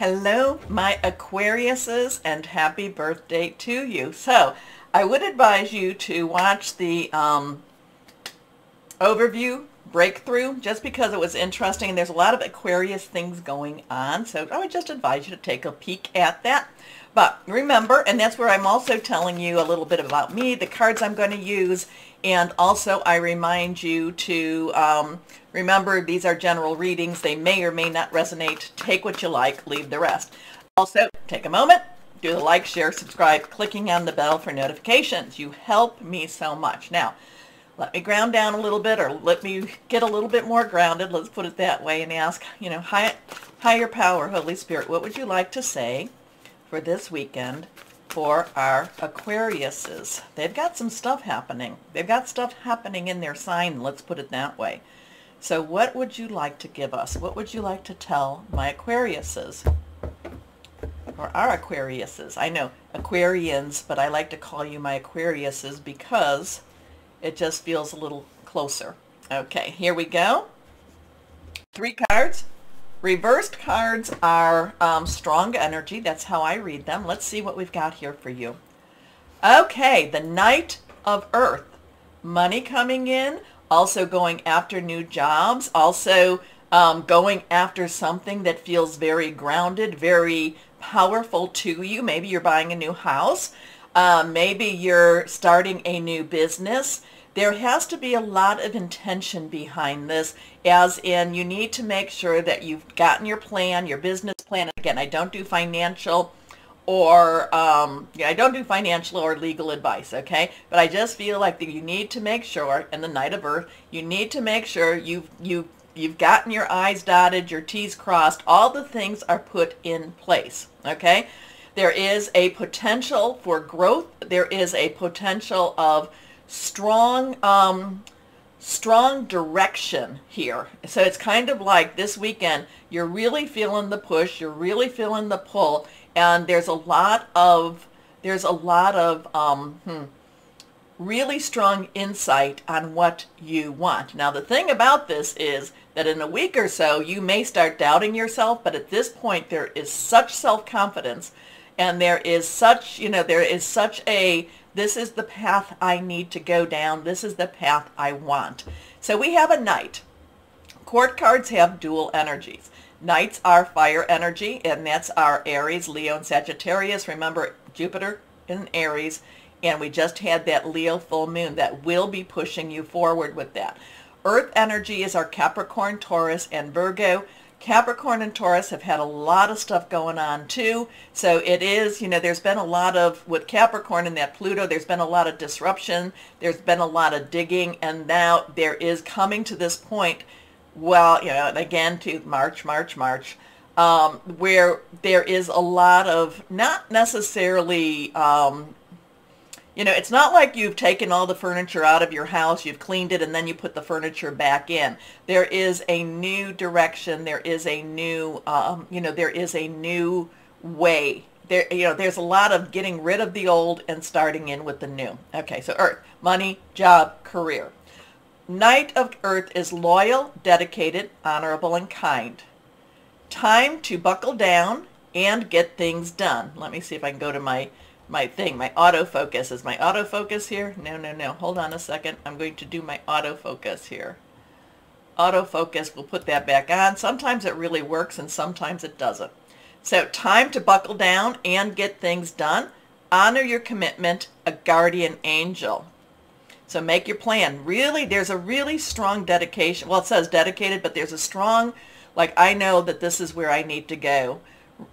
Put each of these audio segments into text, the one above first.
Hello, my Aquariuses, and happy birthday to you. So, I would advise you to watch the um, overview breakthrough just because it was interesting. And there's a lot of Aquarius things going on, so I would just advise you to take a peek at that. But remember, and that's where I'm also telling you a little bit about me, the cards I'm going to use, and also I remind you to um, remember these are general readings. They may or may not resonate. Take what you like, leave the rest. Also, take a moment, do the like, share, subscribe, clicking on the bell for notifications. You help me so much. Now, let me ground down a little bit or let me get a little bit more grounded, let's put it that way, and ask, you know, high, higher power, Holy Spirit, what would you like to say for this weekend for our Aquariuses. They've got some stuff happening. They've got stuff happening in their sign, let's put it that way. So what would you like to give us? What would you like to tell my Aquariuses? Or our Aquariuses. I know Aquarians, but I like to call you my Aquariuses because it just feels a little closer. Okay, here we go. Three cards. Reversed cards are um, strong energy. That's how I read them. Let's see what we've got here for you. Okay, the Knight of Earth. Money coming in, also going after new jobs, also um, going after something that feels very grounded, very powerful to you. Maybe you're buying a new house. Uh, maybe you're starting a new business there has to be a lot of intention behind this, as in you need to make sure that you've gotten your plan, your business plan. Again, I don't do financial or um, I don't do financial or legal advice, okay? But I just feel like that you need to make sure, in the Knight of Earth, you need to make sure you've you you've gotten your I's dotted, your T's crossed, all the things are put in place, okay? There is a potential for growth. There is a potential of strong um, strong direction here. So it's kind of like this weekend, you're really feeling the push, you're really feeling the pull, and there's a lot of, there's a lot of um, hmm, really strong insight on what you want. Now the thing about this is that in a week or so, you may start doubting yourself, but at this point there is such self-confidence and there is such, you know, there is such a this is the path I need to go down. This is the path I want. So we have a knight. Court cards have dual energies. Knights are fire energy, and that's our Aries, Leo, and Sagittarius. Remember, Jupiter in Aries, and we just had that Leo full moon that will be pushing you forward with that. Earth energy is our Capricorn, Taurus, and Virgo. Capricorn and Taurus have had a lot of stuff going on too. So it is, you know, there's been a lot of, with Capricorn and that Pluto, there's been a lot of disruption. There's been a lot of digging. And now there is coming to this point, well, you know, again to March, March, March, um, where there is a lot of not necessarily um, you know, it's not like you've taken all the furniture out of your house, you've cleaned it, and then you put the furniture back in. There is a new direction. There is a new, um, you know, there is a new way. There, you know, there's a lot of getting rid of the old and starting in with the new. Okay, so Earth, money, job, career. Knight of Earth is loyal, dedicated, honorable, and kind. Time to buckle down and get things done. Let me see if I can go to my my thing, my autofocus. Is my autofocus here? No, no, no. Hold on a second. I'm going to do my autofocus here. Autofocus, we'll put that back on. Sometimes it really works and sometimes it doesn't. So time to buckle down and get things done. Honor your commitment, a guardian angel. So make your plan. Really, there's a really strong dedication. Well, it says dedicated, but there's a strong, like, I know that this is where I need to go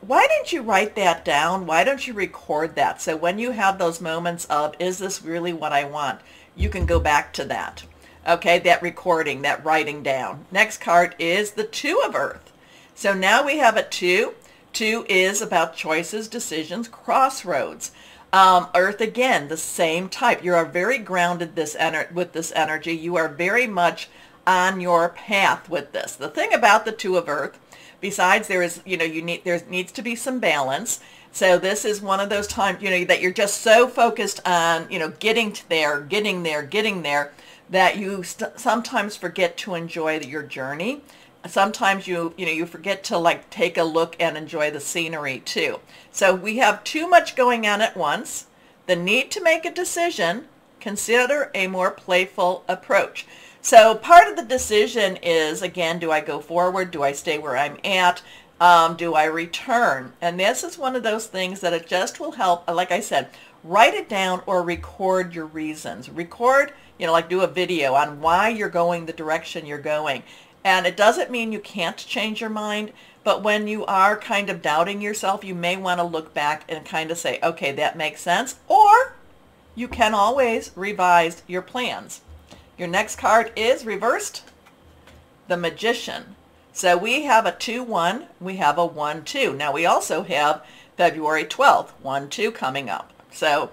why don't you write that down? Why don't you record that? So when you have those moments of, is this really what I want? You can go back to that. Okay, that recording, that writing down. Next card is the Two of Earth. So now we have a two. Two is about choices, decisions, crossroads. Um, Earth again, the same type. You are very grounded this with this energy. You are very much on your path with this. The thing about the Two of Earth Besides, there is, you know, you need there needs to be some balance. So this is one of those times, you know, that you're just so focused on, you know, getting to there, getting there, getting there, that you sometimes forget to enjoy your journey. sometimes you you know you forget to like take a look and enjoy the scenery too so we have too much going on at once the need to make a decision consider a more playful approach so part of the decision is again do i go forward do i stay where i'm at um, do i return and this is one of those things that it just will help like i said write it down or record your reasons record you know like do a video on why you're going the direction you're going and it doesn't mean you can't change your mind, but when you are kind of doubting yourself, you may want to look back and kind of say, okay, that makes sense. Or you can always revise your plans. Your next card is reversed, the Magician. So we have a 2-1, we have a 1-2. Now we also have February 12th, 1-2 coming up. So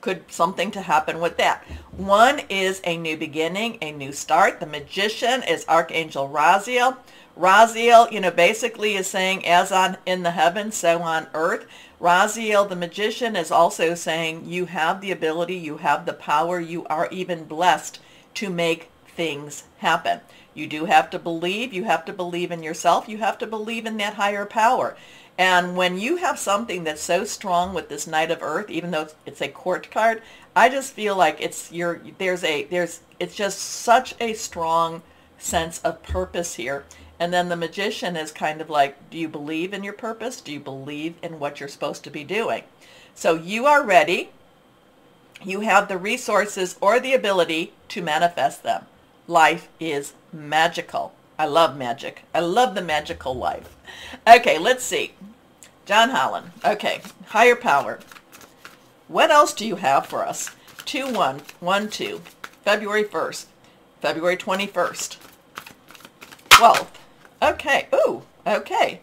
could something to happen with that. One is a new beginning, a new start. The magician is Archangel Raziel. Raziel, you know, basically is saying as on in the heavens, so on earth. Raziel, the magician, is also saying you have the ability, you have the power, you are even blessed to make things happen. You do have to believe, you have to believe in yourself, you have to believe in that higher power. And when you have something that's so strong with this Knight of Earth, even though it's a court card, I just feel like it's your there's a there's it's just such a strong sense of purpose here. And then the magician is kind of like, do you believe in your purpose? Do you believe in what you're supposed to be doing? So you are ready. You have the resources or the ability to manifest them. Life is magical. I love magic. I love the magical life. Okay, let's see. John Holland. Okay, higher power. What else do you have for us? 2-1, 1-2, February 1st, February 21st, 12th. Okay, ooh, okay.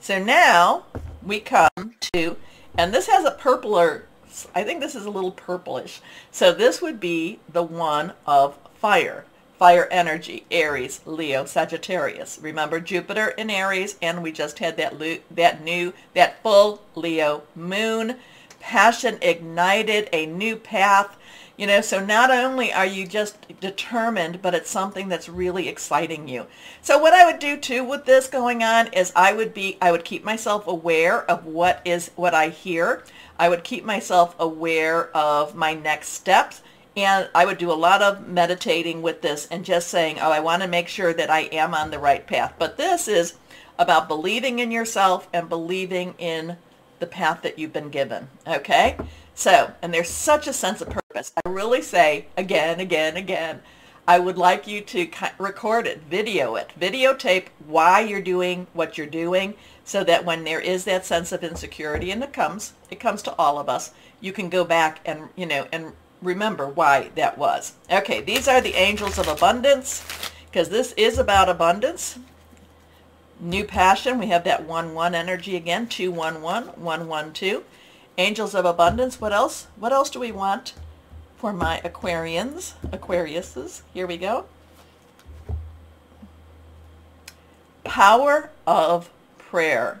So now we come to, and this has a purpler, I think this is a little purplish. So this would be the one of fire fire energy, Aries, Leo, Sagittarius. Remember Jupiter in Aries, and we just had that, that new, that full Leo moon. Passion ignited, a new path. You know, so not only are you just determined, but it's something that's really exciting you. So what I would do too with this going on is I would be, I would keep myself aware of what is, what I hear. I would keep myself aware of my next steps and I would do a lot of meditating with this and just saying, oh, I want to make sure that I am on the right path. But this is about believing in yourself and believing in the path that you've been given. Okay? So, and there's such a sense of purpose. I really say again, again, again, I would like you to record it, video it, videotape why you're doing what you're doing so that when there is that sense of insecurity and it comes, it comes to all of us, you can go back and, you know, and remember why that was. Okay, these are the angels of abundance because this is about abundance. New passion, we have that 1-1 energy again, 2-1-1, 1-1-2. Angels of abundance, what else? What else do we want for my Aquarians, Aquariuses? Here we go. Power of prayer.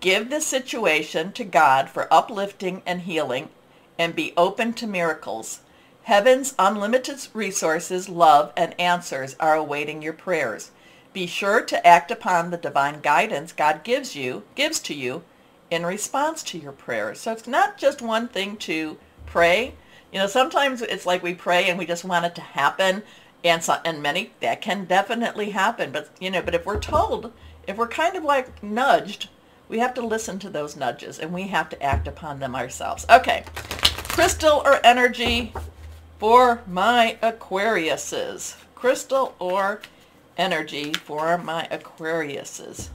Give the situation to God for uplifting and healing and be open to miracles. Heaven's unlimited resources, love, and answers are awaiting your prayers. Be sure to act upon the divine guidance God gives you, gives to you in response to your prayers. So it's not just one thing to pray. You know, sometimes it's like we pray and we just want it to happen and so, and many that can definitely happen, but you know, but if we're told, if we're kind of like nudged, we have to listen to those nudges and we have to act upon them ourselves. Okay crystal or energy for my Aquariuses. Crystal or energy for my Aquariuses.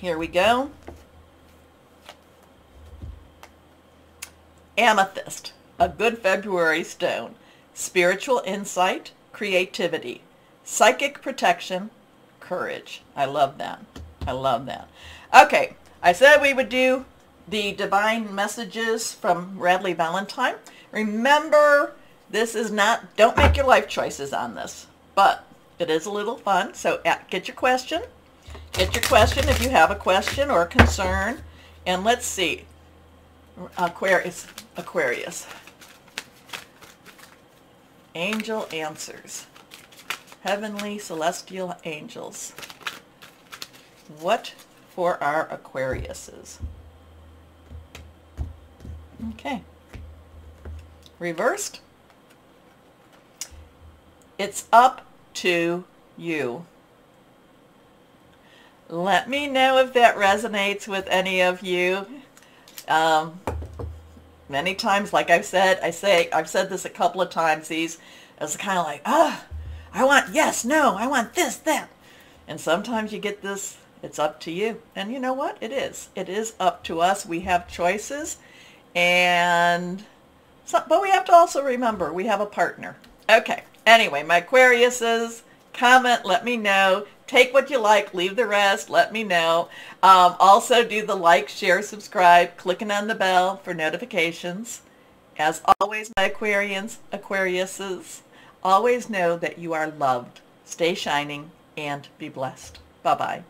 Here we go. Amethyst, a good February stone. Spiritual insight, creativity, psychic protection, courage. I love that. I love that. Okay, I said we would do the divine messages from Radleigh Valentine. Remember, this is not, don't make your life choices on this, but it is a little fun. So uh, get your question. Get your question if you have a question or a concern. And let's see. Aquarius. Aquarius. Angel answers. heavenly celestial angels. What for our Aquariuses? Okay. Reversed. It's up to you. Let me know if that resonates with any of you. Um, many times, like I've said, I say, I've said this a couple of times, these, it's kind of like, ah, I want yes, no, I want this, that. And sometimes you get this, it's up to you. And you know what? It is. It is up to us. We have choices. And, so, but we have to also remember we have a partner. Okay. Anyway, my Aquariuses, comment, let me know. Take what you like, leave the rest, let me know. Um, also do the like, share, subscribe, clicking on the bell for notifications. As always, my Aquarians, Aquariuses, always know that you are loved. Stay shining and be blessed. Bye-bye.